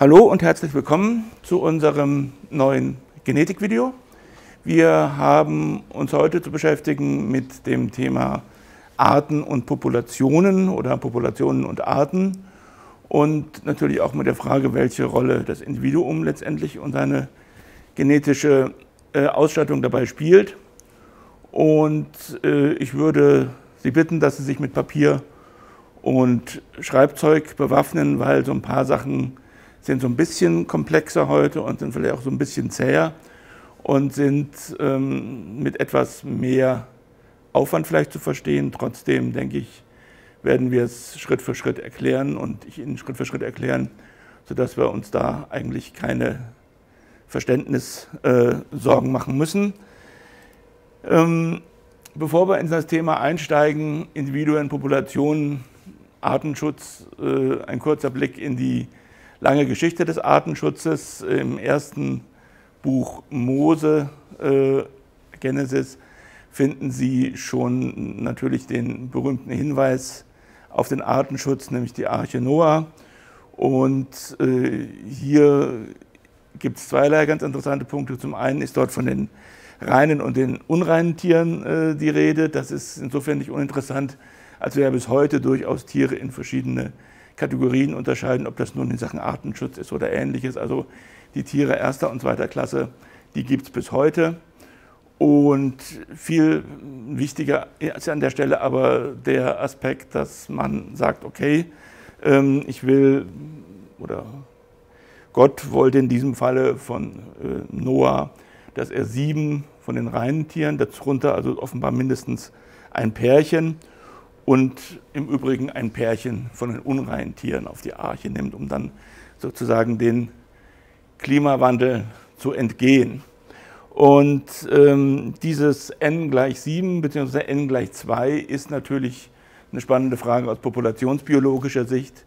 Hallo und herzlich willkommen zu unserem neuen Genetikvideo. Wir haben uns heute zu beschäftigen mit dem Thema Arten und Populationen oder Populationen und Arten und natürlich auch mit der Frage, welche Rolle das Individuum letztendlich und seine genetische äh, Ausstattung dabei spielt. Und äh, ich würde Sie bitten, dass Sie sich mit Papier und Schreibzeug bewaffnen, weil so ein paar Sachen sind so ein bisschen komplexer heute und sind vielleicht auch so ein bisschen zäher und sind ähm, mit etwas mehr Aufwand vielleicht zu verstehen. Trotzdem denke ich, werden wir es Schritt für Schritt erklären und ich Ihnen Schritt für Schritt erklären, sodass wir uns da eigentlich keine Verständnissorgen äh, machen müssen. Ähm, bevor wir in das Thema einsteigen, Individuen, Populationen, Artenschutz, äh, ein kurzer Blick in die lange Geschichte des Artenschutzes. Im ersten Buch Mose, äh, Genesis, finden Sie schon natürlich den berühmten Hinweis auf den Artenschutz, nämlich die Arche Noah. Und äh, hier gibt es zweierlei ganz interessante Punkte. Zum einen ist dort von den reinen und den unreinen Tieren äh, die Rede. Das ist insofern nicht uninteressant, als wir ja bis heute durchaus Tiere in verschiedene Kategorien unterscheiden, ob das nun in Sachen Artenschutz ist oder ähnliches. Also die Tiere erster und zweiter Klasse, die gibt es bis heute. Und viel wichtiger ist an der Stelle aber der Aspekt, dass man sagt, okay, ähm, ich will, oder Gott wollte in diesem Falle von äh, Noah, dass er sieben von den reinen Tieren, darunter also offenbar mindestens ein Pärchen, und im Übrigen ein Pärchen von den unreinen Tieren auf die Arche nimmt, um dann sozusagen den Klimawandel zu entgehen. Und ähm, dieses n gleich 7 bzw. n gleich 2 ist natürlich eine spannende Frage aus populationsbiologischer Sicht,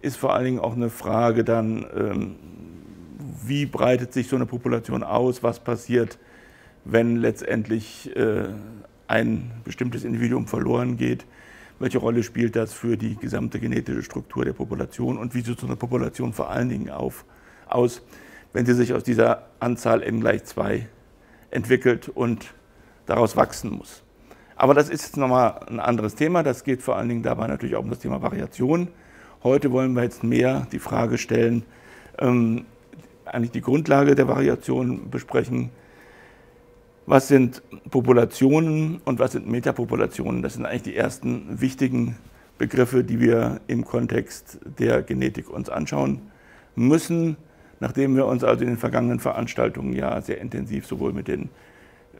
ist vor allen Dingen auch eine Frage dann, ähm, wie breitet sich so eine Population aus, was passiert, wenn letztendlich äh, ein bestimmtes Individuum verloren geht welche Rolle spielt das für die gesamte genetische Struktur der Population und wie sieht so eine Population vor allen Dingen auf, aus, wenn sie sich aus dieser Anzahl n gleich 2 entwickelt und daraus wachsen muss. Aber das ist jetzt nochmal ein anderes Thema. Das geht vor allen Dingen dabei natürlich auch um das Thema Variation. Heute wollen wir jetzt mehr die Frage stellen, ähm, eigentlich die Grundlage der Variation besprechen, was sind Populationen und was sind Metapopulationen? Das sind eigentlich die ersten wichtigen Begriffe, die wir im Kontext der Genetik uns anschauen müssen, nachdem wir uns also in den vergangenen Veranstaltungen ja sehr intensiv sowohl mit den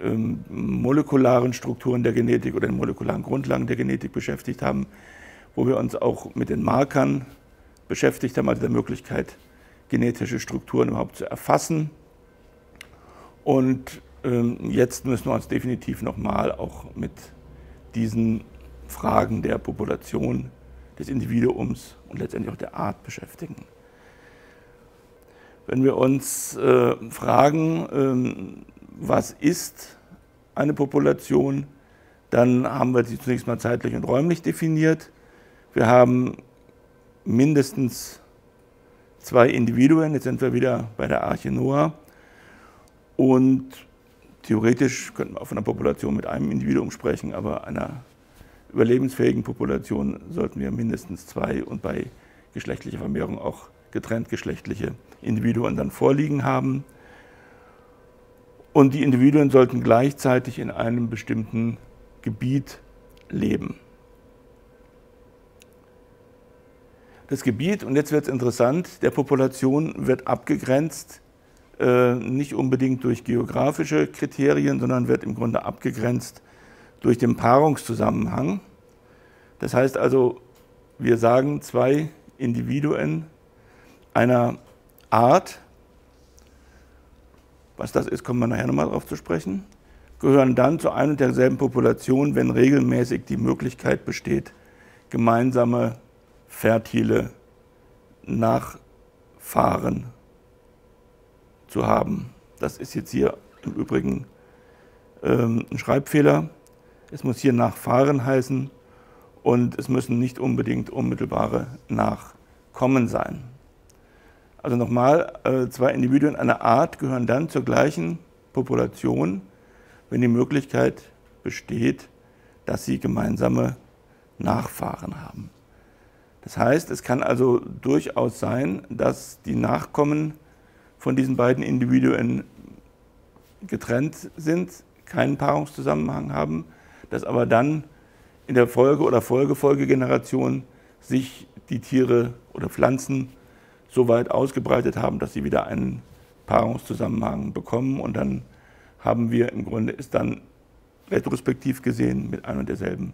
ähm, molekularen Strukturen der Genetik oder den molekularen Grundlagen der Genetik beschäftigt haben, wo wir uns auch mit den Markern beschäftigt haben, also der Möglichkeit, genetische Strukturen überhaupt zu erfassen. Und jetzt müssen wir uns definitiv nochmal auch mit diesen Fragen der Population, des Individuums und letztendlich auch der Art beschäftigen. Wenn wir uns äh, fragen, ähm, was ist eine Population, dann haben wir sie zunächst mal zeitlich und räumlich definiert. Wir haben mindestens zwei Individuen, jetzt sind wir wieder bei der Arche Noah, und Theoretisch könnten wir auch von einer Population mit einem Individuum sprechen, aber einer überlebensfähigen Population sollten wir mindestens zwei und bei geschlechtlicher Vermehrung auch getrennt geschlechtliche Individuen dann vorliegen haben. Und die Individuen sollten gleichzeitig in einem bestimmten Gebiet leben. Das Gebiet, und jetzt wird es interessant, der Population wird abgegrenzt nicht unbedingt durch geografische Kriterien, sondern wird im Grunde abgegrenzt durch den Paarungszusammenhang. Das heißt also, wir sagen, zwei Individuen einer Art, was das ist, kommen wir nachher nochmal darauf zu sprechen, gehören dann zu einer und derselben Population, wenn regelmäßig die Möglichkeit besteht, gemeinsame fertile Nachfahren zu haben. Das ist jetzt hier im Übrigen ähm, ein Schreibfehler. Es muss hier Nachfahren heißen und es müssen nicht unbedingt unmittelbare Nachkommen sein. Also nochmal, äh, zwei Individuen einer Art gehören dann zur gleichen Population, wenn die Möglichkeit besteht, dass sie gemeinsame Nachfahren haben. Das heißt, es kann also durchaus sein, dass die Nachkommen von diesen beiden Individuen getrennt sind, keinen Paarungszusammenhang haben, dass aber dann in der Folge- oder Folgefolgegeneration sich die Tiere oder Pflanzen so weit ausgebreitet haben, dass sie wieder einen Paarungszusammenhang bekommen und dann haben wir im Grunde es dann retrospektiv gesehen mit einer und derselben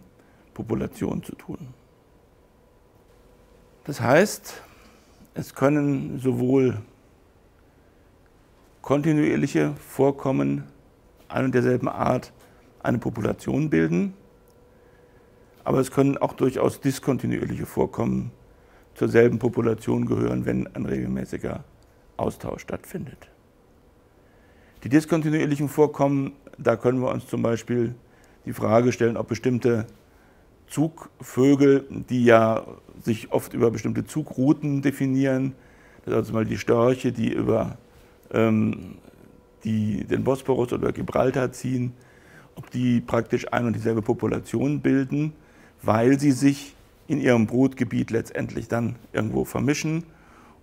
Population zu tun. Das heißt, es können sowohl kontinuierliche Vorkommen einer und derselben Art eine Population bilden, aber es können auch durchaus diskontinuierliche Vorkommen zur selben Population gehören, wenn ein regelmäßiger Austausch stattfindet. Die diskontinuierlichen Vorkommen, da können wir uns zum Beispiel die Frage stellen, ob bestimmte Zugvögel, die ja sich oft über bestimmte Zugrouten definieren, das also mal die Störche, die über ähm, die den Bosporus oder Gibraltar ziehen, ob die praktisch ein und dieselbe Population bilden, weil sie sich in ihrem Brutgebiet letztendlich dann irgendwo vermischen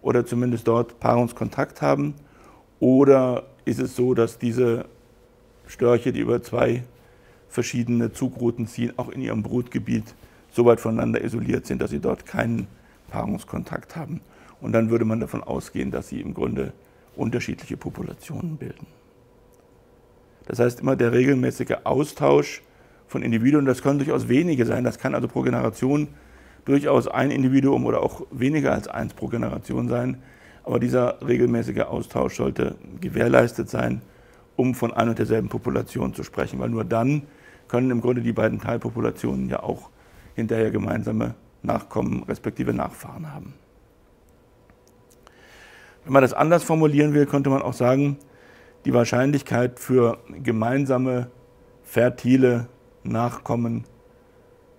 oder zumindest dort Paarungskontakt haben. Oder ist es so, dass diese Störche, die über zwei verschiedene Zugrouten ziehen, auch in ihrem Brutgebiet so weit voneinander isoliert sind, dass sie dort keinen Paarungskontakt haben. Und dann würde man davon ausgehen, dass sie im Grunde unterschiedliche Populationen bilden. Das heißt, immer der regelmäßige Austausch von Individuen, das können durchaus wenige sein, das kann also pro Generation durchaus ein Individuum oder auch weniger als eins pro Generation sein, aber dieser regelmäßige Austausch sollte gewährleistet sein, um von einer und derselben Population zu sprechen, weil nur dann können im Grunde die beiden Teilpopulationen ja auch hinterher gemeinsame Nachkommen respektive Nachfahren haben. Wenn man das anders formulieren will, könnte man auch sagen, die Wahrscheinlichkeit für gemeinsame fertile Nachkommen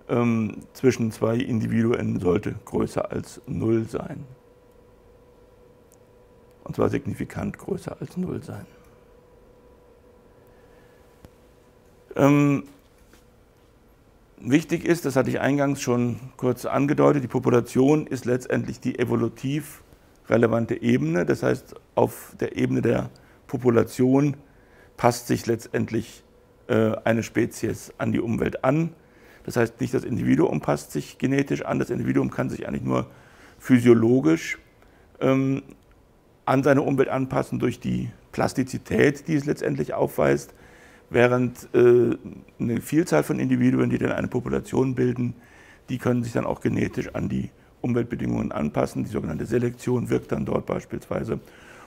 ähm, zwischen zwei Individuen sollte größer als null sein. Und zwar signifikant größer als null sein. Ähm, wichtig ist, das hatte ich eingangs schon kurz angedeutet, die Population ist letztendlich die evolutiv relevante Ebene. Das heißt, auf der Ebene der Population passt sich letztendlich äh, eine Spezies an die Umwelt an. Das heißt, nicht das Individuum passt sich genetisch an, das Individuum kann sich eigentlich nur physiologisch ähm, an seine Umwelt anpassen durch die Plastizität, die es letztendlich aufweist, während äh, eine Vielzahl von Individuen, die dann eine Population bilden, die können sich dann auch genetisch an die Umweltbedingungen anpassen. Die sogenannte Selektion wirkt dann dort beispielsweise.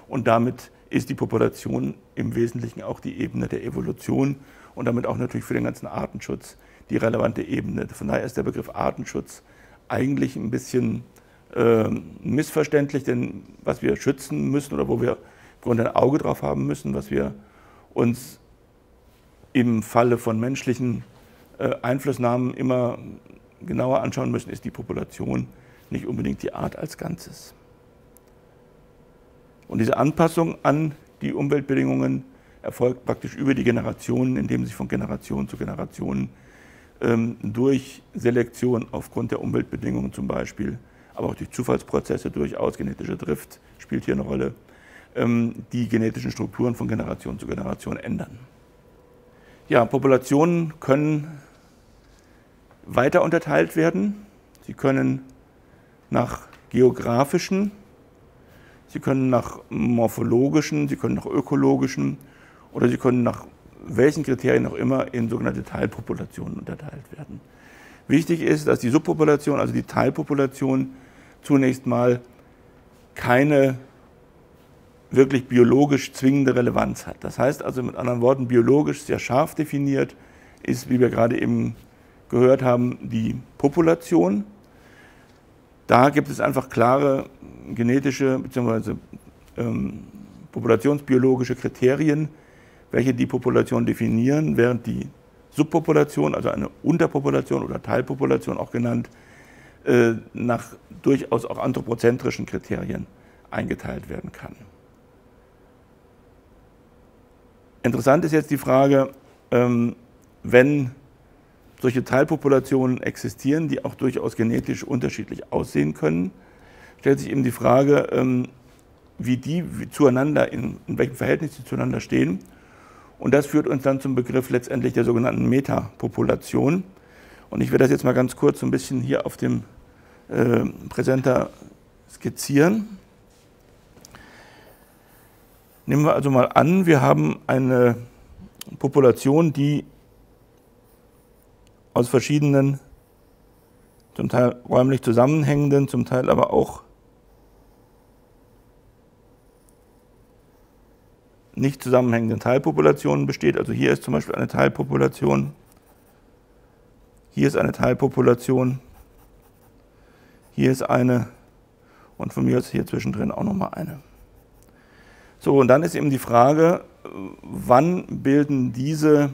Und damit ist die Population im Wesentlichen auch die Ebene der Evolution und damit auch natürlich für den ganzen Artenschutz die relevante Ebene. Von daher ist der Begriff Artenschutz eigentlich ein bisschen äh, missverständlich, denn was wir schützen müssen oder wo wir im Grunde ein Auge drauf haben müssen, was wir uns im Falle von menschlichen äh, Einflussnahmen immer genauer anschauen müssen, ist die Population, nicht unbedingt die Art als Ganzes. Und diese Anpassung an die Umweltbedingungen erfolgt praktisch über die Generationen, indem sich von Generation zu Generation ähm, durch Selektion aufgrund der Umweltbedingungen zum Beispiel, aber auch durch Zufallsprozesse, durchaus genetische Drift spielt hier eine Rolle, ähm, die genetischen Strukturen von Generation zu Generation ändern. Ja, Populationen können weiter unterteilt werden. Sie können nach geografischen, sie können nach morphologischen, sie können nach ökologischen oder sie können nach welchen Kriterien auch immer in sogenannte Teilpopulationen unterteilt werden. Wichtig ist, dass die Subpopulation, also die Teilpopulation, zunächst mal keine wirklich biologisch zwingende Relevanz hat. Das heißt also mit anderen Worten, biologisch sehr scharf definiert ist, wie wir gerade eben gehört haben, die Population. Da gibt es einfach klare genetische bzw. Ähm, populationsbiologische Kriterien, welche die Population definieren, während die Subpopulation, also eine Unterpopulation oder Teilpopulation auch genannt, äh, nach durchaus auch anthropozentrischen Kriterien eingeteilt werden kann. Interessant ist jetzt die Frage, ähm, wenn solche Teilpopulationen existieren, die auch durchaus genetisch unterschiedlich aussehen können, stellt sich eben die Frage, ähm, wie die zueinander, in, in welchem Verhältnis sie zueinander stehen. Und das führt uns dann zum Begriff letztendlich der sogenannten Metapopulation. Und ich werde das jetzt mal ganz kurz so ein bisschen hier auf dem äh, Präsenter skizzieren. Nehmen wir also mal an, wir haben eine Population, die aus verschiedenen, zum Teil räumlich zusammenhängenden, zum Teil aber auch nicht zusammenhängenden Teilpopulationen besteht. Also hier ist zum Beispiel eine Teilpopulation, hier ist eine Teilpopulation, hier ist eine und von mir ist hier zwischendrin auch nochmal eine. So, und dann ist eben die Frage, wann bilden diese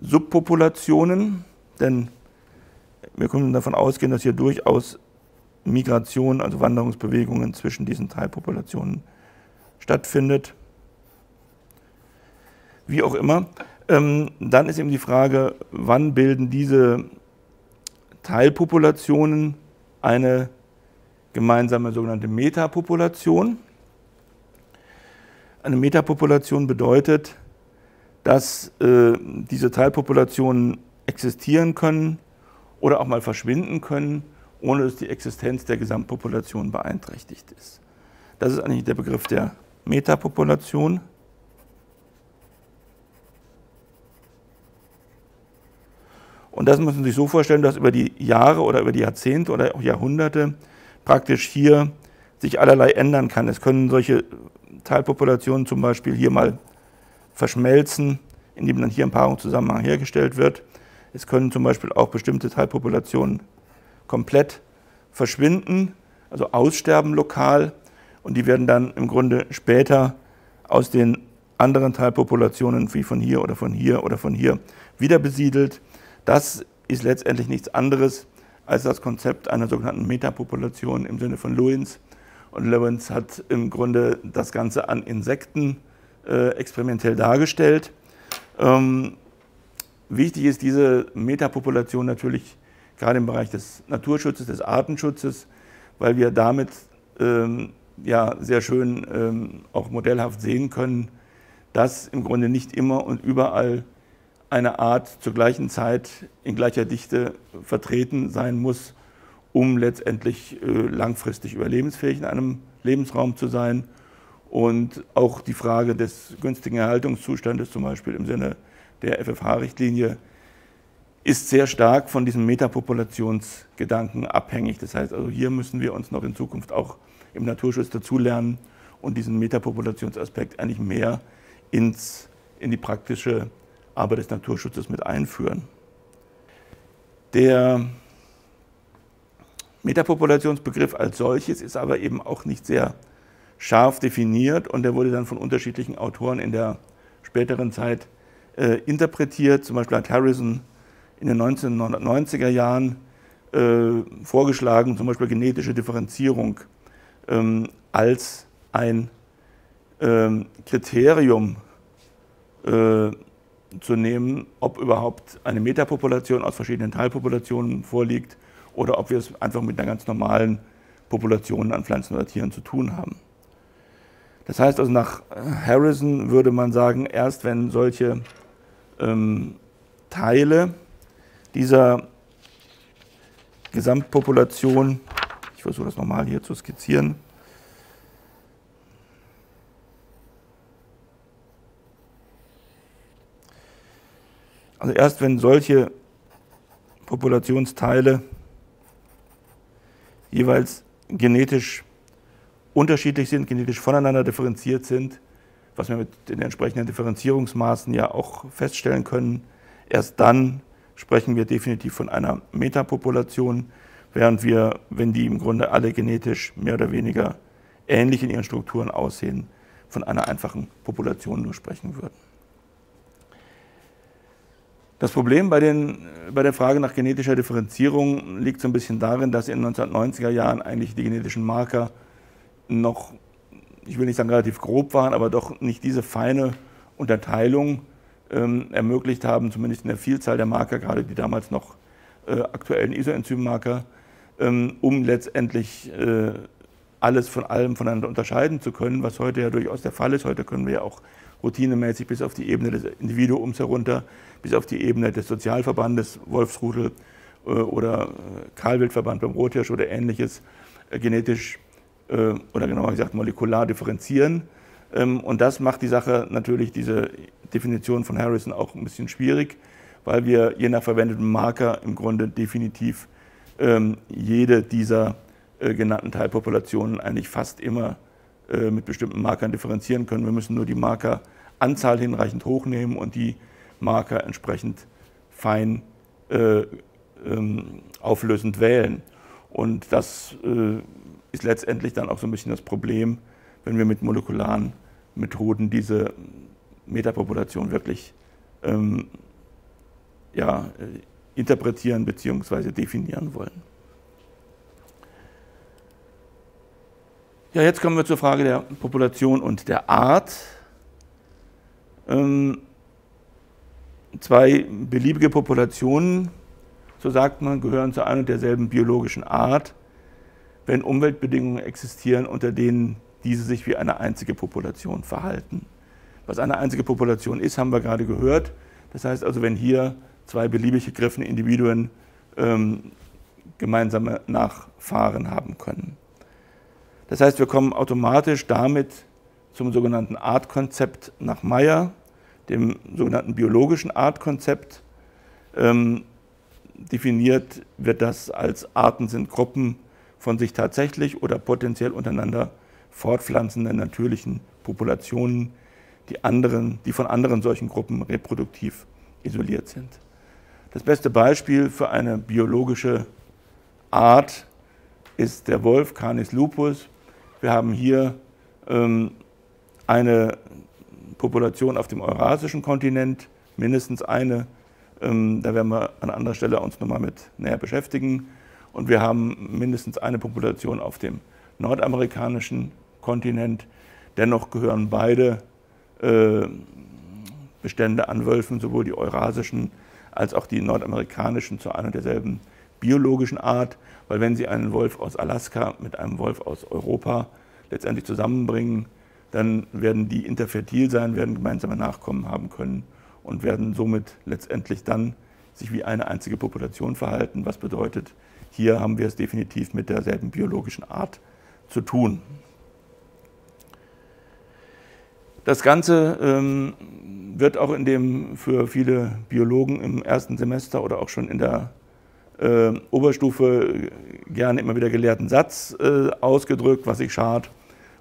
Subpopulationen, denn wir können davon ausgehen, dass hier durchaus Migration, also Wanderungsbewegungen zwischen diesen Teilpopulationen stattfindet. Wie auch immer. Ähm, dann ist eben die Frage, wann bilden diese Teilpopulationen eine gemeinsame sogenannte Metapopulation. Eine Metapopulation bedeutet, dass äh, diese Teilpopulationen existieren können oder auch mal verschwinden können, ohne dass die Existenz der Gesamtpopulation beeinträchtigt ist. Das ist eigentlich der Begriff der Metapopulation. Und das muss man sich so vorstellen, dass über die Jahre oder über die Jahrzehnte oder auch Jahrhunderte praktisch hier sich allerlei ändern kann. Es können solche Teilpopulationen zum Beispiel hier mal verschmelzen, indem dann hier ein Paarungszusammenhang hergestellt wird. Es können zum Beispiel auch bestimmte Teilpopulationen komplett verschwinden, also aussterben lokal und die werden dann im Grunde später aus den anderen Teilpopulationen wie von hier oder von hier oder von hier wieder besiedelt. Das ist letztendlich nichts anderes als das Konzept einer sogenannten Metapopulation im Sinne von Lewins. Und Lewins hat im Grunde das Ganze an Insekten äh, experimentell dargestellt. Ähm, wichtig ist diese Metapopulation natürlich gerade im Bereich des Naturschutzes, des Artenschutzes, weil wir damit ähm, ja sehr schön ähm, auch modellhaft sehen können, dass im Grunde nicht immer und überall eine Art zur gleichen Zeit in gleicher Dichte vertreten sein muss, um letztendlich äh, langfristig überlebensfähig in einem Lebensraum zu sein. Und auch die Frage des günstigen Erhaltungszustandes, zum Beispiel im Sinne der FFH-Richtlinie, ist sehr stark von diesem Metapopulationsgedanken abhängig. Das heißt, also hier müssen wir uns noch in Zukunft auch im Naturschutz dazulernen und diesen Metapopulationsaspekt eigentlich mehr ins, in die praktische aber des Naturschutzes mit einführen. Der Metapopulationsbegriff als solches ist aber eben auch nicht sehr scharf definiert und der wurde dann von unterschiedlichen Autoren in der späteren Zeit äh, interpretiert. Zum Beispiel hat Harrison in den 1990er Jahren äh, vorgeschlagen, zum Beispiel genetische Differenzierung ähm, als ein ähm, Kriterium äh, zu nehmen, ob überhaupt eine Metapopulation aus verschiedenen Teilpopulationen vorliegt oder ob wir es einfach mit einer ganz normalen Population an Pflanzen oder Tieren zu tun haben. Das heißt also, nach Harrison würde man sagen, erst wenn solche ähm, Teile dieser Gesamtpopulation, ich versuche das nochmal hier zu skizzieren, Also erst wenn solche Populationsteile jeweils genetisch unterschiedlich sind, genetisch voneinander differenziert sind, was wir mit den entsprechenden Differenzierungsmaßen ja auch feststellen können, erst dann sprechen wir definitiv von einer Metapopulation, während wir, wenn die im Grunde alle genetisch mehr oder weniger ähnlich in ihren Strukturen aussehen, von einer einfachen Population nur sprechen würden. Das Problem bei, den, bei der Frage nach genetischer Differenzierung liegt so ein bisschen darin, dass in den 1990er Jahren eigentlich die genetischen Marker noch, ich will nicht sagen relativ grob waren, aber doch nicht diese feine Unterteilung ähm, ermöglicht haben, zumindest in der Vielzahl der Marker, gerade die damals noch äh, aktuellen Isoenzymmarker, ähm, um letztendlich äh, alles von allem voneinander unterscheiden zu können, was heute ja durchaus der Fall ist. Heute können wir ja auch routinemäßig bis auf die Ebene des Individuums herunter, bis auf die Ebene des Sozialverbandes, Wolfsrudel äh, oder Karlwildverband beim Rothirsch oder ähnliches, genetisch oder genauer gesagt molekular differenzieren. Ähm, und das macht die Sache natürlich, diese Definition von Harrison, auch ein bisschen schwierig, weil wir je nach verwendetem Marker im Grunde definitiv ähm, jede dieser äh, genannten Teilpopulationen eigentlich fast immer äh, mit bestimmten Markern differenzieren können. Wir müssen nur die Markeranzahl hinreichend hochnehmen und die Marker entsprechend fein äh, ähm, auflösend wählen. Und das äh, ist letztendlich dann auch so ein bisschen das Problem, wenn wir mit molekularen Methoden diese Metapopulation wirklich ähm, ja, äh, interpretieren bzw. definieren wollen. Ja, jetzt kommen wir zur Frage der Population und der Art. Ähm, zwei beliebige Populationen, so sagt man, gehören zu einer und derselben biologischen Art, wenn Umweltbedingungen existieren, unter denen diese sich wie eine einzige Population verhalten. Was eine einzige Population ist, haben wir gerade gehört. Das heißt also, wenn hier zwei beliebig gegriffene Individuen ähm, gemeinsame Nachfahren haben können. Das heißt, wir kommen automatisch damit zum sogenannten Artkonzept nach Meyer, dem sogenannten biologischen Artkonzept. Ähm, definiert wird das als Arten sind Gruppen von sich tatsächlich oder potenziell untereinander fortpflanzenden natürlichen Populationen, die, anderen, die von anderen solchen Gruppen reproduktiv isoliert sind. Das beste Beispiel für eine biologische Art ist der Wolf Canis lupus. Wir haben hier ähm, eine Population auf dem eurasischen Kontinent, mindestens eine. Ähm, da werden wir an anderer Stelle uns nochmal mit näher beschäftigen. Und wir haben mindestens eine Population auf dem nordamerikanischen Kontinent. Dennoch gehören beide äh, Bestände an Wölfen, sowohl die eurasischen als auch die nordamerikanischen, zu einer und derselben biologischen Art, weil wenn Sie einen Wolf aus Alaska mit einem Wolf aus Europa letztendlich zusammenbringen, dann werden die interfertil sein, werden gemeinsame Nachkommen haben können und werden somit letztendlich dann sich wie eine einzige Population verhalten, was bedeutet, hier haben wir es definitiv mit derselben biologischen Art zu tun. Das Ganze ähm, wird auch in dem für viele Biologen im ersten Semester oder auch schon in der äh, Oberstufe gerne immer wieder gelehrten Satz äh, ausgedrückt, was sich schart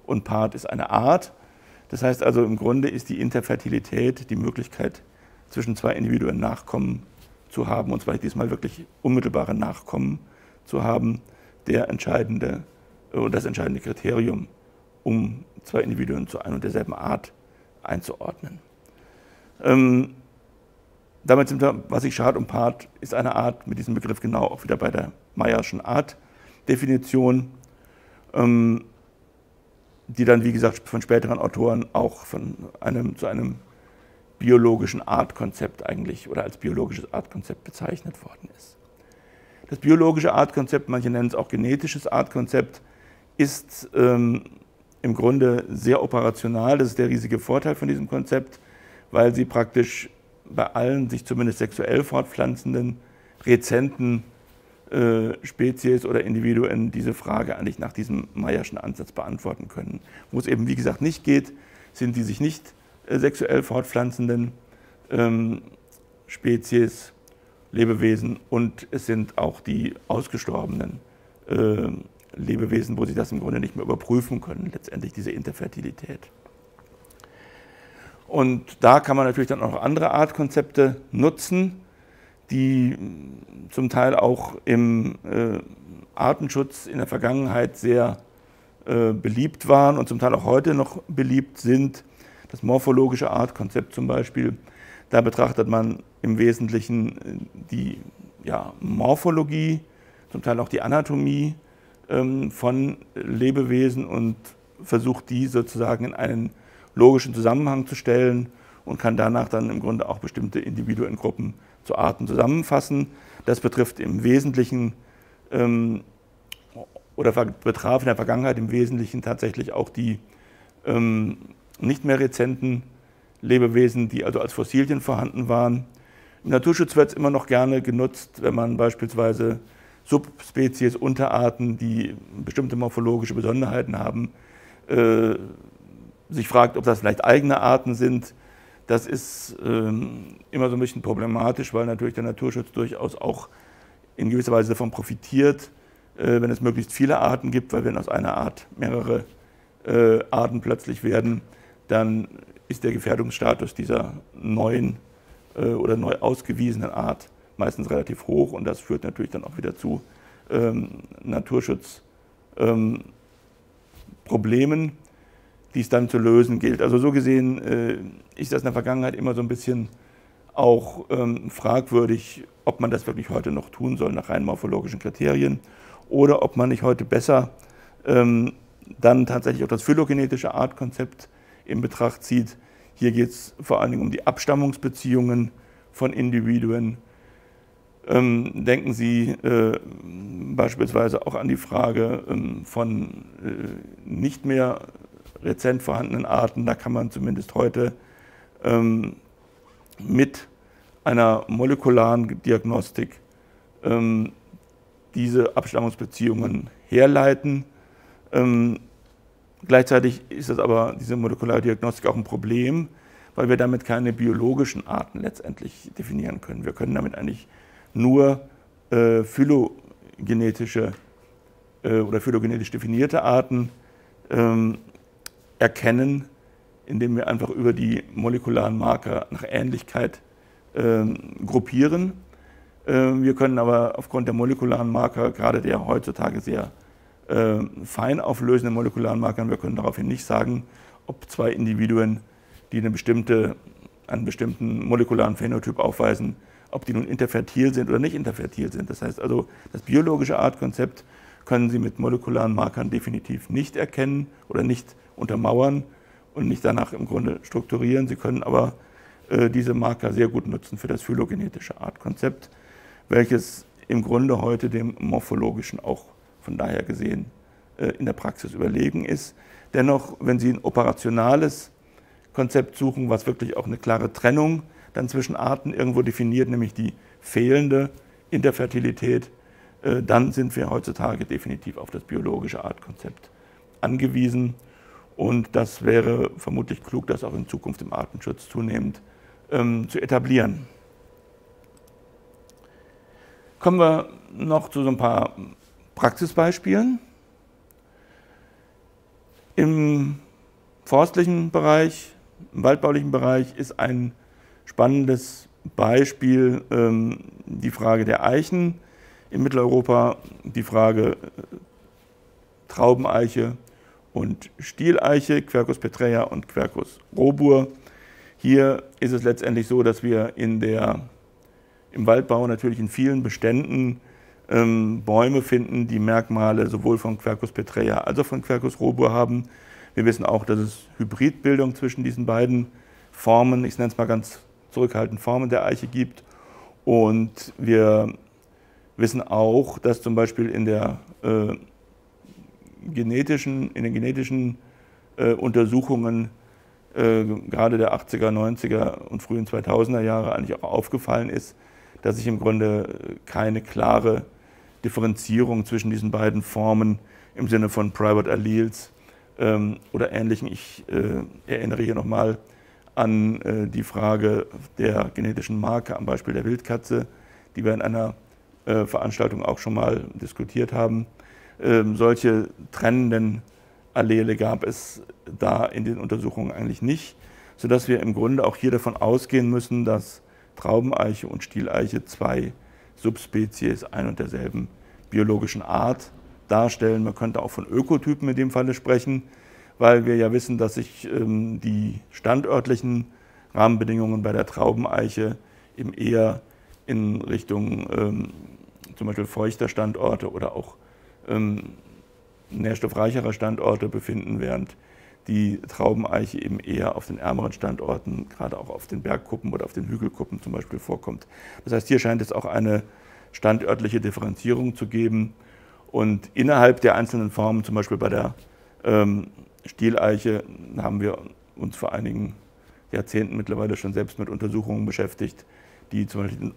und paart ist eine Art. Das heißt also im Grunde ist die Interfertilität die Möglichkeit, zwischen zwei Individuen Nachkommen zu haben, und zwar diesmal wirklich unmittelbare Nachkommen zu haben, der entscheidende, äh, das entscheidende Kriterium, um zwei Individuen zu einer und derselben Art einzuordnen. Ähm, damit sind wir, was ich Schad und Part ist eine Art, mit diesem Begriff genau auch wieder bei der Meyerschen Artdefinition, ähm, die dann, wie gesagt, von späteren Autoren auch von einem, zu einem biologischen Artkonzept eigentlich oder als biologisches Artkonzept bezeichnet worden ist. Das biologische Artkonzept, manche nennen es auch genetisches Artkonzept, ist ähm, im Grunde sehr operational. Das ist der riesige Vorteil von diesem Konzept, weil sie praktisch bei allen sich zumindest sexuell fortpflanzenden, rezenten äh, Spezies oder Individuen diese Frage eigentlich nach diesem Meyerschen Ansatz beantworten können. Wo es eben, wie gesagt, nicht geht, sind die sich nicht äh, sexuell fortpflanzenden ähm, Spezies, Lebewesen und es sind auch die ausgestorbenen äh, Lebewesen, wo sie das im Grunde nicht mehr überprüfen können, letztendlich diese Interfertilität. Und da kann man natürlich dann auch andere Artkonzepte nutzen, die zum Teil auch im äh, Artenschutz in der Vergangenheit sehr äh, beliebt waren und zum Teil auch heute noch beliebt sind. Das morphologische Artkonzept zum Beispiel, da betrachtet man im Wesentlichen äh, die ja, Morphologie, zum Teil auch die Anatomie ähm, von Lebewesen und versucht die sozusagen in einen logischen Zusammenhang zu stellen und kann danach dann im Grunde auch bestimmte Individuengruppen zu Arten zusammenfassen. Das betrifft im Wesentlichen ähm, oder betraf in der Vergangenheit im Wesentlichen tatsächlich auch die ähm, nicht mehr rezenten Lebewesen, die also als Fossilien vorhanden waren. Im Naturschutz wird es immer noch gerne genutzt, wenn man beispielsweise Subspezies, Unterarten, die bestimmte morphologische Besonderheiten haben, äh, sich fragt, ob das vielleicht eigene Arten sind. Das ist ähm, immer so ein bisschen problematisch, weil natürlich der Naturschutz durchaus auch in gewisser Weise davon profitiert, äh, wenn es möglichst viele Arten gibt, weil wenn aus einer Art mehrere äh, Arten plötzlich werden, dann ist der Gefährdungsstatus dieser neuen äh, oder neu ausgewiesenen Art meistens relativ hoch und das führt natürlich dann auch wieder zu ähm, Naturschutzproblemen, ähm, die es dann zu lösen gilt. Also so gesehen äh, ist das in der Vergangenheit immer so ein bisschen auch ähm, fragwürdig, ob man das wirklich heute noch tun soll nach rein morphologischen Kriterien oder ob man nicht heute besser ähm, dann tatsächlich auch das phylogenetische Artkonzept in Betracht zieht. Hier geht es vor allen Dingen um die Abstammungsbeziehungen von Individuen. Ähm, denken Sie äh, beispielsweise auch an die Frage ähm, von äh, nicht mehr rezent vorhandenen Arten. Da kann man zumindest heute ähm, mit einer molekularen Diagnostik ähm, diese Abstammungsbeziehungen herleiten. Ähm, gleichzeitig ist das aber, diese Molekulardiagnostik, auch ein Problem, weil wir damit keine biologischen Arten letztendlich definieren können. Wir können damit eigentlich nur äh, phylogenetische äh, oder phylogenetisch definierte Arten ähm, erkennen, indem wir einfach über die molekularen Marker nach Ähnlichkeit ähm, gruppieren. Ähm, wir können aber aufgrund der molekularen Marker, gerade der heutzutage sehr äh, fein auflösenden molekularen Markern, wir können daraufhin nicht sagen, ob zwei Individuen, die eine bestimmte, einen bestimmten molekularen Phänotyp aufweisen, ob die nun interfertil sind oder nicht interfertil sind. Das heißt also, das biologische Artkonzept können Sie mit molekularen Markern definitiv nicht erkennen oder nicht untermauern und nicht danach im Grunde strukturieren. Sie können aber äh, diese Marker sehr gut nutzen für das phylogenetische Artkonzept, welches im Grunde heute dem morphologischen auch von daher gesehen äh, in der Praxis überlegen ist. Dennoch, wenn Sie ein operationales Konzept suchen, was wirklich auch eine klare Trennung dann zwischen Arten irgendwo definiert, nämlich die fehlende Interfertilität, äh, dann sind wir heutzutage definitiv auf das biologische Artkonzept angewiesen. Und das wäre vermutlich klug, das auch in Zukunft im Artenschutz zunehmend ähm, zu etablieren. Kommen wir noch zu so ein paar Praxisbeispielen. Im forstlichen Bereich, im waldbaulichen Bereich ist ein spannendes Beispiel ähm, die Frage der Eichen in Mitteleuropa, die Frage äh, Traubeneiche und Stieleiche, Quercus petrea und Quercus robur. Hier ist es letztendlich so, dass wir in der, im Waldbau natürlich in vielen Beständen ähm, Bäume finden, die Merkmale sowohl von Quercus petrea als auch von Quercus robur haben. Wir wissen auch, dass es Hybridbildung zwischen diesen beiden Formen, ich nenne es mal ganz zurückhaltend, Formen der Eiche gibt. Und wir wissen auch, dass zum Beispiel in, der, äh, genetischen, in den genetischen äh, Untersuchungen äh, gerade der 80er, 90er und frühen 2000er Jahre eigentlich auch aufgefallen ist, dass sich im Grunde keine klare Differenzierung zwischen diesen beiden Formen im Sinne von Private Alleles ähm, oder Ähnlichem. Ich äh, erinnere hier nochmal an äh, die Frage der genetischen Marke am Beispiel der Wildkatze, die wir in einer äh, Veranstaltung auch schon mal diskutiert haben. Ähm, solche trennenden Allele gab es da in den Untersuchungen eigentlich nicht, sodass wir im Grunde auch hier davon ausgehen müssen, dass Traubeneiche und Stieleiche zwei Subspezies ein und derselben biologischen Art darstellen. Man könnte auch von Ökotypen in dem Falle sprechen, weil wir ja wissen, dass sich ähm, die standörtlichen Rahmenbedingungen bei der Traubeneiche eben eher in Richtung ähm, zum Beispiel feuchter Standorte oder auch ähm, nährstoffreichere Standorte befinden, während die Traubeneiche eben eher auf den ärmeren Standorten, gerade auch auf den Bergkuppen oder auf den Hügelkuppen zum Beispiel vorkommt. Das heißt, hier scheint es auch eine standörtliche Differenzierung zu geben. Und innerhalb der einzelnen Formen, zum Beispiel bei der ähm, Stieleiche, haben wir uns vor einigen Jahrzehnten mittlerweile schon selbst mit Untersuchungen beschäftigt, die zum Beispiel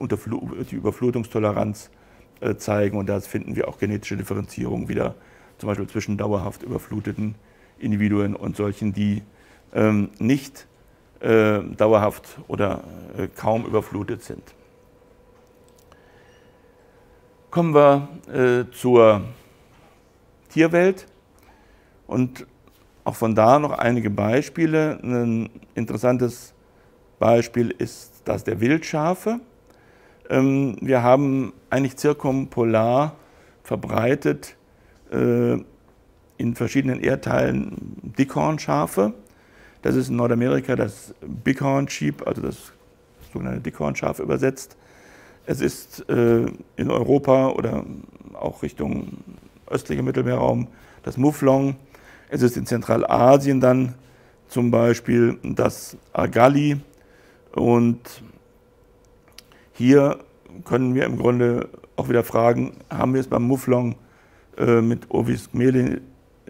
die Überflutungstoleranz äh, zeigen. Und da finden wir auch genetische Differenzierung wieder, zum Beispiel zwischen dauerhaft überfluteten Individuen und solchen, die ähm, nicht äh, dauerhaft oder äh, kaum überflutet sind. Kommen wir äh, zur Tierwelt und auch von da noch einige Beispiele. Ein interessantes Beispiel ist das der Wildschafe. Ähm, wir haben eigentlich zirkumpolar verbreitet äh, in verschiedenen Erdteilen Dickhornschafe. Das ist in Nordamerika das Bighorn Sheep, also das sogenannte Dickhornschaf übersetzt. Es ist äh, in Europa oder auch Richtung östlicher Mittelmeerraum das Mufflon. Es ist in Zentralasien dann zum Beispiel das Argali. Und hier können wir im Grunde auch wieder fragen, haben wir es beim Mufflon äh, mit Ovis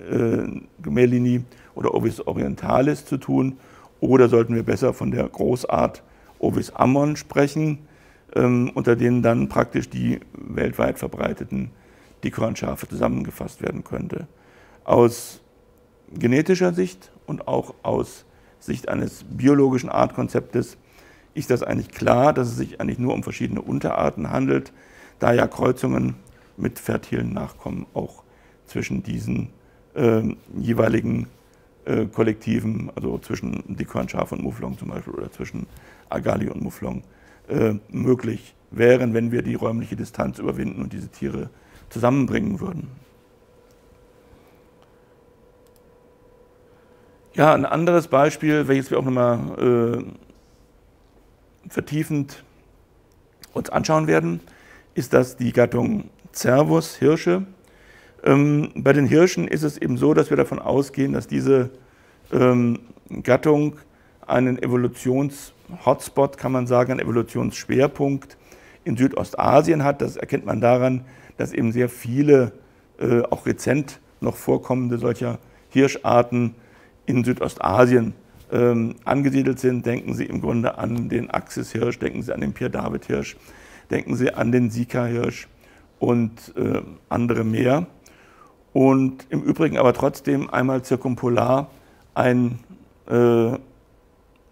äh, oder Ovis orientalis zu tun oder sollten wir besser von der Großart Ovis ammon sprechen, ähm, unter denen dann praktisch die weltweit verbreiteten Dickhornschafe zusammengefasst werden könnte. Aus genetischer Sicht und auch aus Sicht eines biologischen Artkonzeptes ist das eigentlich klar, dass es sich eigentlich nur um verschiedene Unterarten handelt, da ja Kreuzungen mit fertilen Nachkommen auch zwischen diesen äh, jeweiligen äh, Kollektiven, also zwischen Dickhornschaf und Mufflon zum Beispiel oder zwischen Agali und Mufflon, äh, möglich wären, wenn wir die räumliche Distanz überwinden und diese Tiere zusammenbringen würden. Ja, ein anderes Beispiel, welches wir auch nochmal äh, vertiefend uns anschauen werden, ist das die Gattung Cervus, Hirsche. Ähm, bei den Hirschen ist es eben so, dass wir davon ausgehen, dass diese ähm, Gattung einen Evolutions-Hotspot, kann man sagen, einen Evolutionsschwerpunkt in Südostasien hat. Das erkennt man daran, dass eben sehr viele, äh, auch rezent noch vorkommende solcher Hirscharten in Südostasien ähm, angesiedelt sind. Denken Sie im Grunde an den Axis-Hirsch, denken Sie an den Pierre-David-Hirsch, denken Sie an den Sika-Hirsch und äh, andere mehr. Und im Übrigen aber trotzdem einmal zirkumpolar ein äh,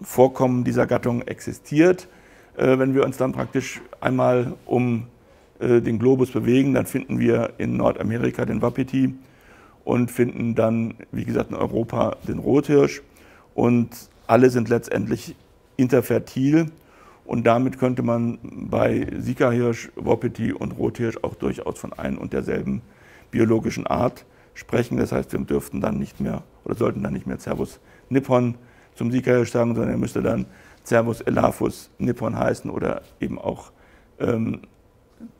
Vorkommen dieser Gattung existiert. Äh, wenn wir uns dann praktisch einmal um äh, den Globus bewegen, dann finden wir in Nordamerika den Wapiti und finden dann, wie gesagt, in Europa den Rothirsch. Und alle sind letztendlich interfertil. Und damit könnte man bei Sika-Hirsch, Wapiti und Rothirsch auch durchaus von ein und derselben biologischen Art sprechen. Das heißt, wir dürften dann nicht mehr oder sollten dann nicht mehr Cervus nippon zum Sika-Hirsch sagen, sondern er müsste dann Cervus elaphus nippon heißen oder eben auch ähm,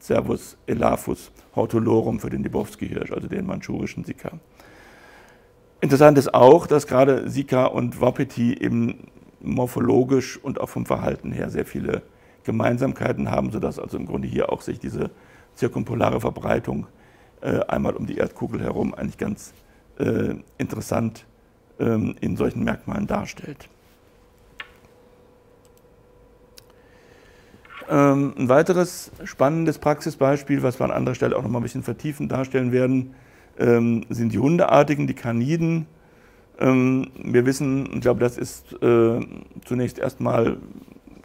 Cervus elaphus hortulorum für den Dibowski-Hirsch, also den manchurischen Sika. Interessant ist auch, dass gerade Sika und Wapiti eben morphologisch und auch vom Verhalten her sehr viele Gemeinsamkeiten haben, sodass also im Grunde hier auch sich diese zirkumpolare Verbreitung einmal um die Erdkugel herum eigentlich ganz äh, interessant ähm, in solchen Merkmalen darstellt. Ähm, ein weiteres spannendes Praxisbeispiel, was wir an anderer Stelle auch noch mal ein bisschen vertiefend darstellen werden, ähm, sind die Hundeartigen, die Kaniden. Wir wissen, ich glaube, das ist äh, zunächst erstmal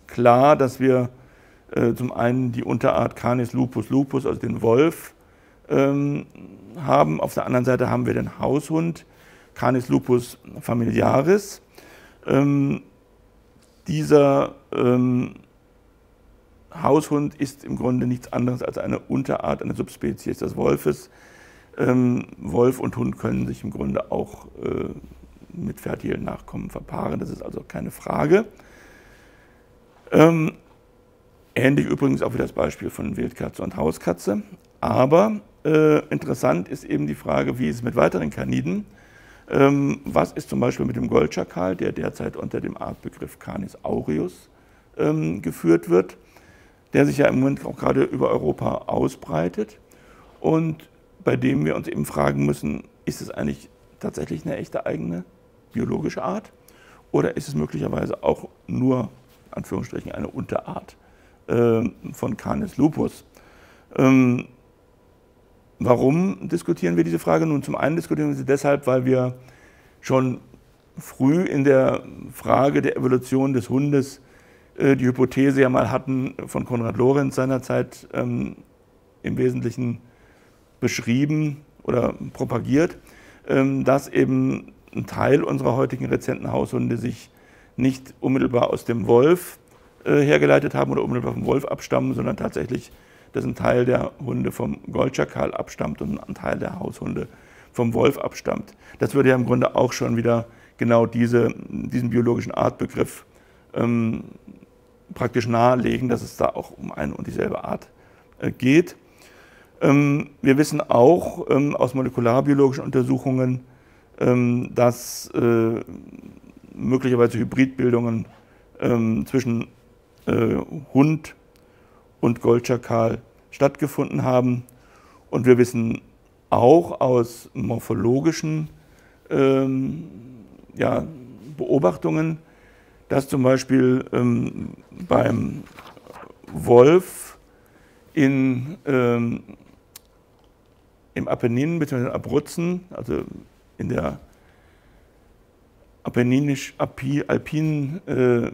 klar, dass wir äh, zum einen die Unterart Canis lupus lupus, also den Wolf, haben. Auf der anderen Seite haben wir den Haushund Canis lupus familiaris. dieser Haushund ist im Grunde nichts anderes als eine Unterart, eine Subspezies des Wolfes. Ähm, Wolf und Hund können sich im Grunde auch äh, mit fertilen Nachkommen verpaaren, das ist also keine Frage. Ähm, Ähnlich übrigens auch wie das Beispiel von Wildkatze und Hauskatze. Aber äh, interessant ist eben die Frage, wie ist es mit weiteren Kaniden? Ähm, was ist zum Beispiel mit dem Goldschakal, der derzeit unter dem Artbegriff Canis aureus ähm, geführt wird, der sich ja im Moment auch gerade über Europa ausbreitet und bei dem wir uns eben fragen müssen, ist es eigentlich tatsächlich eine echte eigene biologische Art oder ist es möglicherweise auch nur, Anführungsstrichen, eine Unterart äh, von Canis lupus? Ähm, warum diskutieren wir diese Frage? Nun, zum einen diskutieren wir sie deshalb, weil wir schon früh in der Frage der Evolution des Hundes äh, die Hypothese ja mal hatten von Konrad Lorenz seinerzeit ähm, im Wesentlichen beschrieben oder propagiert, ähm, dass eben ein Teil unserer heutigen rezenten Haushunde sich nicht unmittelbar aus dem Wolf äh, hergeleitet haben oder unmittelbar vom Wolf abstammen, sondern tatsächlich, dass ein Teil der Hunde vom Goldschakal abstammt und ein Teil der Haushunde vom Wolf abstammt. Das würde ja im Grunde auch schon wieder genau diese, diesen biologischen Artbegriff ähm, praktisch nahelegen, dass es da auch um eine und dieselbe Art äh, geht. Ähm, wir wissen auch ähm, aus molekularbiologischen Untersuchungen, ähm, dass äh, möglicherweise Hybridbildungen zwischen äh, Hund und Goldschakal stattgefunden haben. Und wir wissen auch aus morphologischen ja, Beobachtungen, dass zum Beispiel beim Wolf in im Apennin bzw. Abruzzen, also in der apenninisch-alpinen äh,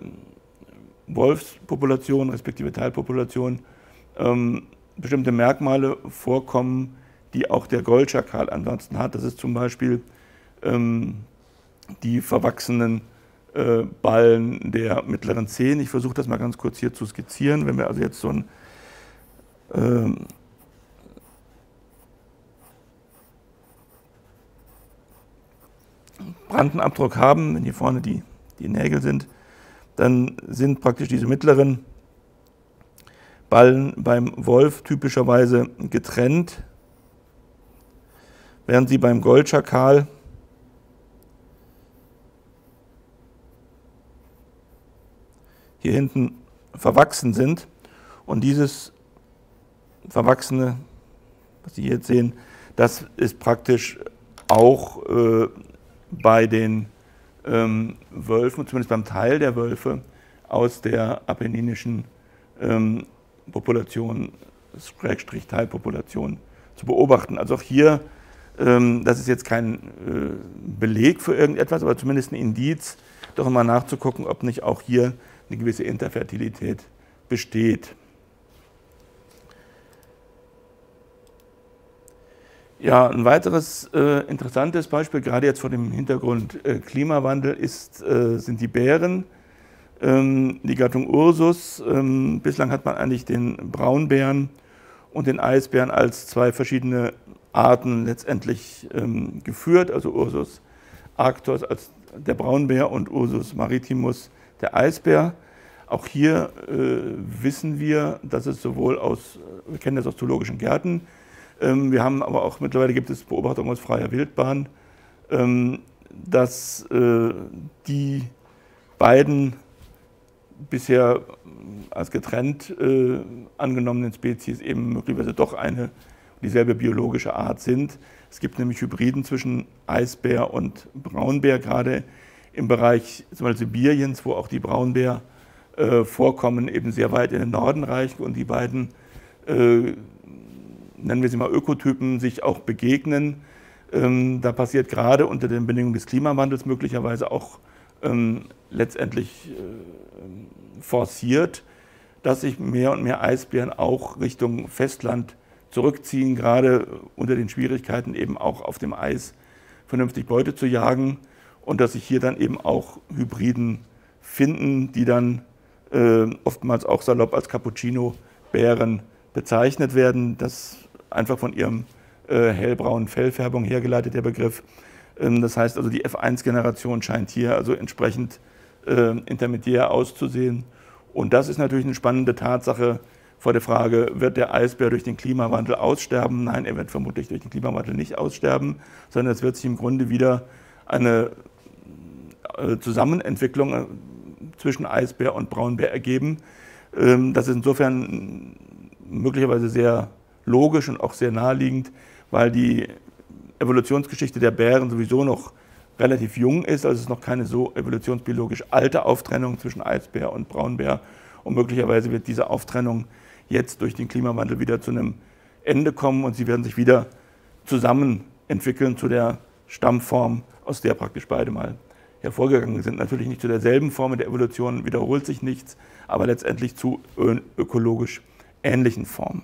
Wolfspopulation respektive Teilpopulation ähm, bestimmte Merkmale vorkommen, die auch der Goldschakal ansonsten hat. Das ist zum Beispiel ähm, die verwachsenen äh, Ballen der mittleren Zehen. Ich versuche das mal ganz kurz hier zu skizzieren. Wenn wir also jetzt so ein ähm, Brandenabdruck haben, wenn hier vorne die, die Nägel sind, dann sind praktisch diese mittleren Ballen beim Wolf typischerweise getrennt, während sie beim Goldschakal hier hinten verwachsen sind. Und dieses Verwachsene, was Sie jetzt sehen, das ist praktisch auch äh, bei den ähm, Wölfen, zumindest beim Teil der Wölfe aus der apenninischen ähm, Population, Schrägstrich Teilpopulation zu beobachten. Also auch hier, ähm, das ist jetzt kein äh, Beleg für irgendetwas, aber zumindest ein Indiz, doch immer nachzugucken, ob nicht auch hier eine gewisse Interfertilität besteht. Ja, ein weiteres äh, interessantes Beispiel, gerade jetzt vor dem Hintergrund äh, Klimawandel, ist, äh, sind die Bären. Ähm, die Gattung Ursus. Ähm, bislang hat man eigentlich den Braunbären und den Eisbären als zwei verschiedene Arten letztendlich ähm, geführt. Also Ursus arctos als der Braunbär und Ursus maritimus der Eisbär. Auch hier äh, wissen wir, dass es sowohl aus, wir kennen das aus zoologischen Gärten, wir haben aber auch mittlerweile gibt es Beobachtungen aus freier Wildbahn, ähm, dass äh, die beiden bisher als getrennt äh, angenommenen Spezies eben möglicherweise doch eine dieselbe biologische Art sind. Es gibt nämlich Hybriden zwischen Eisbär und Braunbär, gerade im Bereich zum Beispiel Sibiriens, wo auch die Braunbär äh, vorkommen, eben sehr weit in den Norden reichen und die beiden äh, nennen wir sie mal Ökotypen, sich auch begegnen. Ähm, da passiert gerade unter den Bedingungen des Klimawandels möglicherweise auch ähm, letztendlich äh, forciert, dass sich mehr und mehr Eisbären auch Richtung Festland zurückziehen, gerade unter den Schwierigkeiten eben auch auf dem Eis vernünftig Beute zu jagen und dass sich hier dann eben auch Hybriden finden, die dann äh, oftmals auch salopp als Cappuccino-Bären bezeichnet werden. Das einfach von ihrem äh, hellbraunen Fellfärbung hergeleitet, der Begriff. Ähm, das heißt also, die F1-Generation scheint hier also entsprechend äh, intermediär auszusehen. Und das ist natürlich eine spannende Tatsache vor der Frage, wird der Eisbär durch den Klimawandel aussterben? Nein, er wird vermutlich durch den Klimawandel nicht aussterben, sondern es wird sich im Grunde wieder eine äh, Zusammenentwicklung äh, zwischen Eisbär und Braunbär ergeben. Ähm, das ist insofern möglicherweise sehr logisch und auch sehr naheliegend, weil die Evolutionsgeschichte der Bären sowieso noch relativ jung ist, also es ist noch keine so evolutionsbiologisch alte Auftrennung zwischen Eisbär und Braunbär. Und möglicherweise wird diese Auftrennung jetzt durch den Klimawandel wieder zu einem Ende kommen und sie werden sich wieder zusammen entwickeln zu der Stammform, aus der praktisch beide mal hervorgegangen sind. Natürlich nicht zu derselben Form der Evolution, wiederholt sich nichts, aber letztendlich zu ökologisch ähnlichen Formen.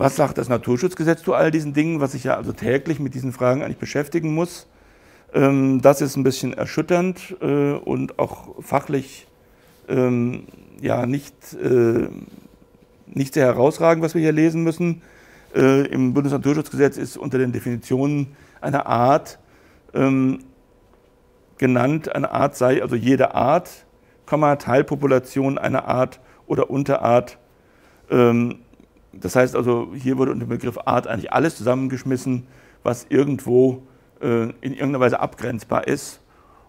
Was sagt das Naturschutzgesetz zu all diesen Dingen, was sich ja also täglich mit diesen Fragen eigentlich beschäftigen muss? Ähm, das ist ein bisschen erschütternd äh, und auch fachlich ähm, ja, nicht, äh, nicht sehr herausragend, was wir hier lesen müssen. Äh, Im Bundesnaturschutzgesetz ist unter den Definitionen eine Art ähm, genannt, eine Art sei also jede Art, Teilpopulation einer Art oder Unterart. Das heißt also, hier wurde unter dem Begriff Art eigentlich alles zusammengeschmissen, was irgendwo äh, in irgendeiner Weise abgrenzbar ist.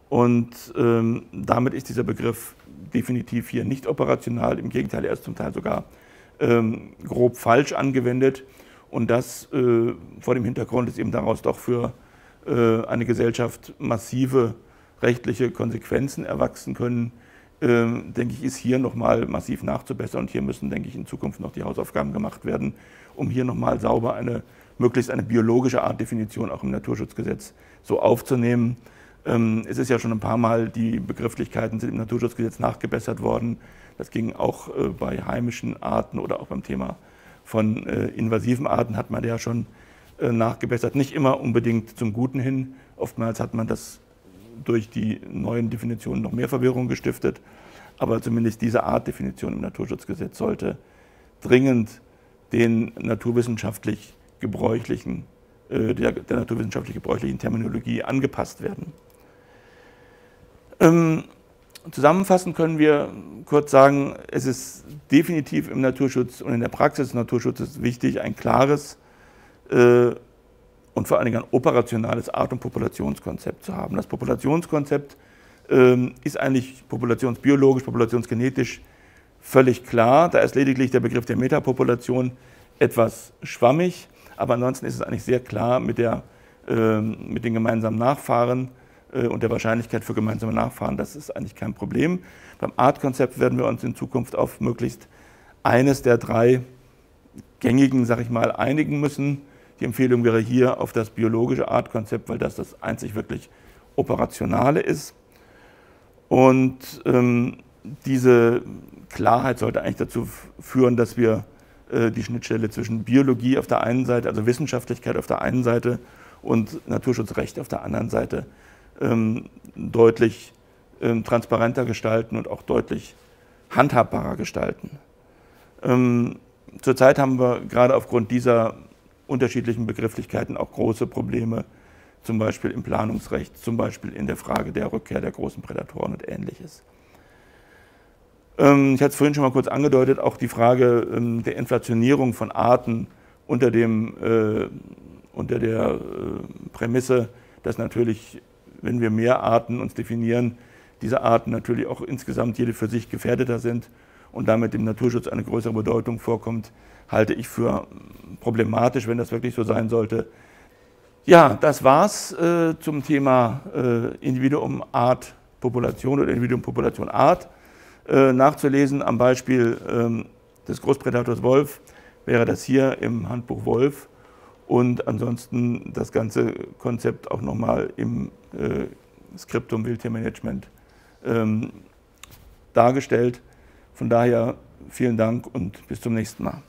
Und ähm, damit ist dieser Begriff definitiv hier nicht operational. Im Gegenteil, er ist zum Teil sogar ähm, grob falsch angewendet. Und das äh, vor dem Hintergrund ist eben daraus doch für äh, eine Gesellschaft massive rechtliche Konsequenzen erwachsen können, denke ich, ist hier nochmal massiv nachzubessern. Und hier müssen, denke ich, in Zukunft noch die Hausaufgaben gemacht werden, um hier nochmal sauber eine, möglichst eine biologische Artdefinition auch im Naturschutzgesetz so aufzunehmen. Ähm, es ist ja schon ein paar Mal, die Begrifflichkeiten sind im Naturschutzgesetz nachgebessert worden. Das ging auch äh, bei heimischen Arten oder auch beim Thema von äh, invasiven Arten hat man ja schon äh, nachgebessert. Nicht immer unbedingt zum Guten hin. Oftmals hat man das durch die neuen Definitionen noch mehr Verwirrung gestiftet. Aber zumindest diese Artdefinition im Naturschutzgesetz sollte dringend den naturwissenschaftlich gebräuchlichen, äh, der, der naturwissenschaftlich gebräuchlichen Terminologie angepasst werden. Ähm, zusammenfassend können wir kurz sagen, es ist definitiv im Naturschutz und in der Praxis des Naturschutzes wichtig, ein klares äh, und vor allen Dingen ein operationales Art- und Populationskonzept zu haben. Das Populationskonzept ähm, ist eigentlich populationsbiologisch, populationsgenetisch völlig klar. Da ist lediglich der Begriff der Metapopulation etwas schwammig, aber ansonsten ist es eigentlich sehr klar mit, der, ähm, mit den gemeinsamen Nachfahren äh, und der Wahrscheinlichkeit für gemeinsame Nachfahren. Das ist eigentlich kein Problem. Beim Artkonzept werden wir uns in Zukunft auf möglichst eines der drei gängigen, sag ich mal, einigen müssen. Die Empfehlung wäre hier auf das biologische Artkonzept, weil das das einzig wirklich operationale ist. Und ähm, diese Klarheit sollte eigentlich dazu führen, dass wir äh, die Schnittstelle zwischen Biologie auf der einen Seite, also Wissenschaftlichkeit auf der einen Seite und Naturschutzrecht auf der anderen Seite ähm, deutlich ähm, transparenter gestalten und auch deutlich handhabbarer gestalten. Ähm, zurzeit haben wir gerade aufgrund dieser unterschiedlichen Begrifflichkeiten auch große Probleme, zum Beispiel im Planungsrecht, zum Beispiel in der Frage der Rückkehr der großen Prädatoren und ähnliches. Ähm, ich hatte es vorhin schon mal kurz angedeutet, auch die Frage ähm, der Inflationierung von Arten unter, dem, äh, unter der äh, Prämisse, dass natürlich, wenn wir mehr Arten uns definieren, diese Arten natürlich auch insgesamt jede für sich gefährdeter sind und damit dem Naturschutz eine größere Bedeutung vorkommt, halte ich für problematisch, wenn das wirklich so sein sollte. Ja, das war's äh, zum Thema äh, Individuum Art Population oder Individuum Population Art. Äh, nachzulesen am Beispiel ähm, des Großprädators Wolf wäre das hier im Handbuch Wolf und ansonsten das ganze Konzept auch nochmal im äh, Skriptum Wildtiermanagement ähm, dargestellt. Von daher vielen Dank und bis zum nächsten Mal.